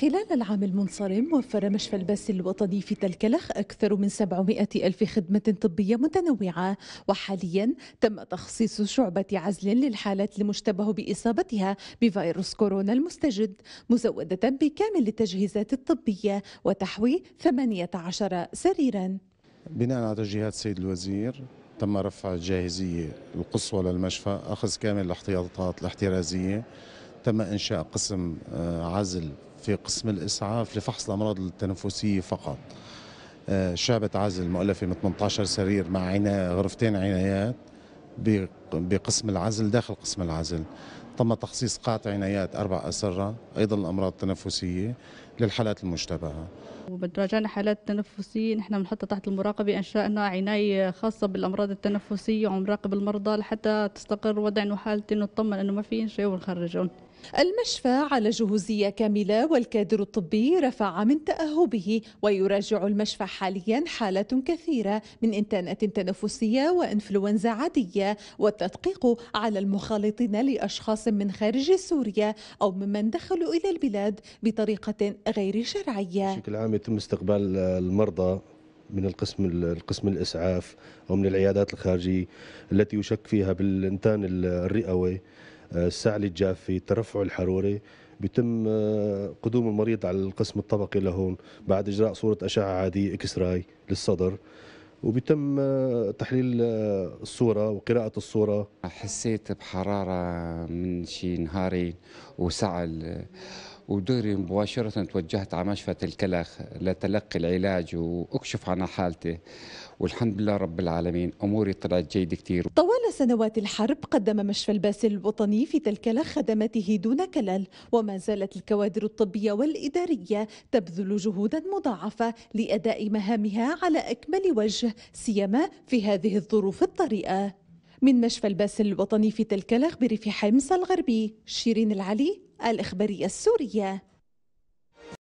خلال العام المنصرم وفر مشفى الباسل الوطني في تلكلخ أكثر من 700 ألف خدمة طبية متنوعة. وحاليا تم تخصيص شعبة عزل للحالات المشتبه بإصابتها بفيروس كورونا المستجد مزودة بكامل التجهيزات الطبية وتحوي 18 سريرا. بناء على توجيهات السيد الوزير تم رفع الجاهزية القصوى للمشفى أخذ كامل الاحتياطات الاحترازية. تم إنشاء قسم آه، عزل في قسم الإسعاف لفحص الأمراض التنفسية فقط. آه، شعبة عزل مؤلفة من 18 سرير مع عناية غرفتين عنايات بقسم العزل داخل قسم العزل تم تخصيص قاعة عنايات أربع أسرة أيضا الأمراض التنفسية للحالات المشتبهة. وبتراجعنا حالات تنفسية نحن بنحطها تحت المراقبة أنشأنا عناية خاصة بالأمراض التنفسية ومراقب المرضى لحتى تستقر وضعهم وحالتهم ونطمن إنه ما في شيء ونخرجهم المشفى على جهوزية كاملة والكادر الطبي رفع من تأهبه ويراجع المشفى حاليا حالات كثيرة من إنتانات تنفسية وإنفلونزا عادية والتدقيق على المخالطين لأشخاص من خارج سوريا أو ممن دخلوا إلى البلاد بطريقة غير شرعية. بشكل عام يتم استقبال المرضى من القسم القسم الإسعاف أو من العيادات الخارجية التي يشك فيها بالإنتان الرئوي. السعل الجافي الترفع الحروري بيتم آه، قدوم المريض على القسم الطبقي لهون بعد إجراء صورة أشعة عادية إكس راي للصدر. وبيتم آه، تحليل آه، الصورة وقراءة الصورة. حسيت بحرارة من شي نهارين وسعل ودغري مباشرة توجهت على مشفى الكلخ لتلقي العلاج وأكشف عن حالتي. والحمد لله رب العالمين. أموري طلعت جيدة كثير طوال سنوات الحرب قدم مشفى الباسل الوطني في تلكلخ خدماته دون كلل وما زالت الكوادر الطبية والإدارية تبذل جهودا مضاعفة لأداء مهامها على أكمل وجه سيما في هذه الظروف الطارئة. من مشفى الباسل الوطني في تلكلخ بريف حمص الغربي شيرين العلي الإخبارية السورية.